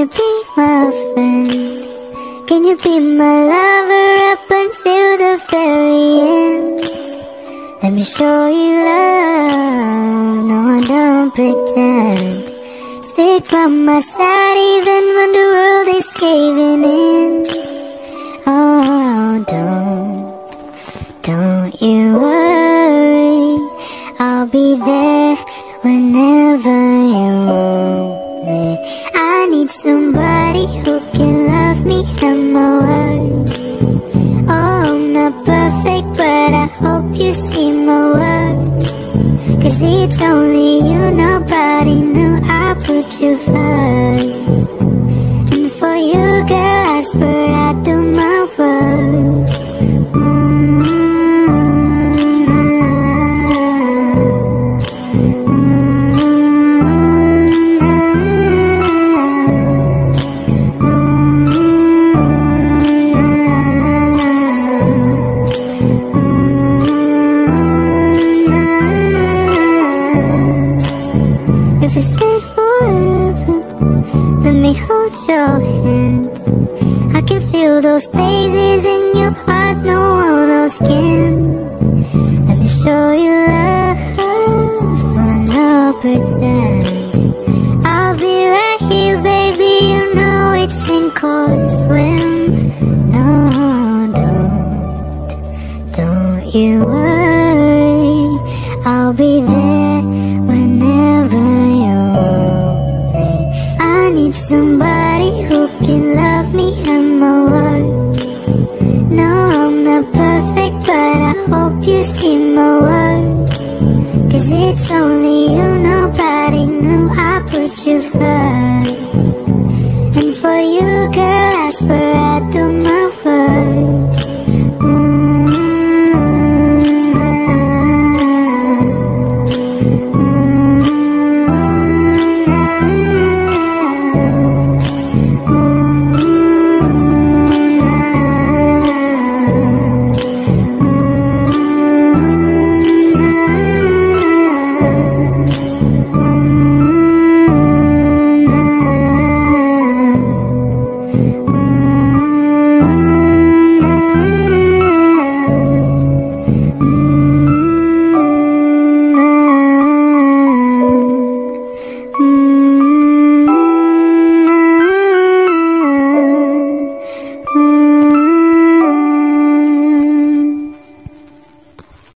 you be my friend? Can you be my lover up until the very end? Let me show you love, no I don't pretend Stick by my side even when the world is caving in love my words. Oh, I'm not perfect, but I hope you see my worth Cause it's only you, nobody knew I put you first let me hold your hand. I can feel those places in your heart no one else can. Let me show you love, but not pretend. I'll be right here, baby. You know it's sink or swim. No, don't, don't you worry. You see my worth. Cause it's only you, nobody knew I put you first.